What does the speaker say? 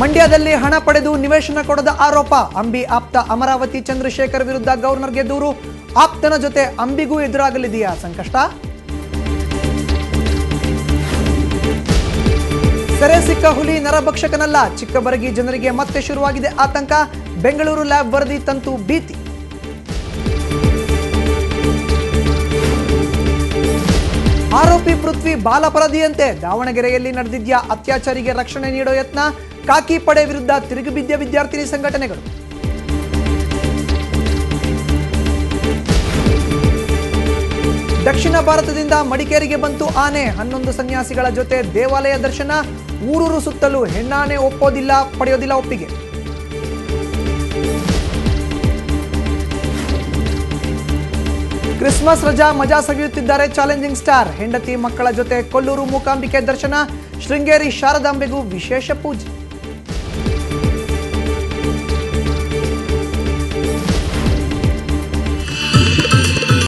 ಮಂಡ್ಯದಲ್ಲಿ ಹಣ ಪಡೆದು ನಿವೇಶನ ಕೊಡದ ಆರೋಪ. ಅಂಬಿ ಆಪ್ತ ಅಮರಾವತಿ ಚಂದ್ರಶೇಖರ್ ವಿರುದ್ಧ ಗವರ್ನರ್ಗೆ ದೂರು. ಆಪ್ತನ ಜೊತೆ ಅಂಬಿಗೂ ಎದುರಾಗಲಿದೆಯಾ ಸಂಕಷ್ಟ? ಸೆರೆ ಸಿಕ್ಕ ಹುಲಿ ನರಭಕ್ಷಕನಲ್ಲ, ಚಿಕ್ಕಬರಗಿ ಜನರಿಗೆ ಮತ್ತೆ ಶುರುವಾಗಿದೆ ಆತಂಕ. ಬೆಂಗಳೂರು ಲ್ಯಾಬ್ ವರದಿ ತಂತು ಭೀತಿ. ಆರೋಪಿ ಪೃಥ್ವಿ ಬಾಲಪರದಿಯಂತೆ ದಾವಣಗೆರೆಯಲ್ಲಿ ನಡೆದಿದ್ದ ಅತ್ಯಾಚಾರಿಗೆ ರಕ್ಷಣೆ ನೀಡೋ ಯತ್ನ. ಕಾಕಿ ಪಡೆ ವಿರುದ್ಧ ತಿರುಗಿಬಿದ್ದ ವಿದ್ಯಾರ್ಥಿನಿ ಸಂಘಟನೆಗಳು. ದಕ್ಷಿಣ ಭಾರತದಿಂದ ಮಡಿಕೇರಿಗೆ ಬಂತು ಆನೆ. ಹನ್ನೊಂದು ಸನ್ಯಾಸಿಗಳ ಜೊತೆ ದೇವಾಲಯ ದರ್ಶನ. ಊರೂರು ಸುತ್ತಲೂ ಹೆಣ್ಣಾನೆ ಒಪ್ಪೋದಿಲ್ಲ, ಪಡೆಯೋದಿಲ್ಲ ಒಪ್ಪಿಗೆ. ಕ್ರಿಸ್ಮಸ್ ರಜಾ ಮಜಾ ಸವಿಯುತ್ತಿದ್ದಾರೆ ಚಾಲೆಂಜಿಂಗ್ ಸ್ಟಾರ್. ಹೆಂಡತಿ ಮಕ್ಕಳ ಜೊತೆ ಕೊಲ್ಲೂರು ಮೂಕಾಂಬಿಕೆ ದರ್ಶನ. ಶೃಂಗೇರಿ ಶಾರದಾಂಬೆಗೂ ವಿಶೇಷ ಪೂಜೆ.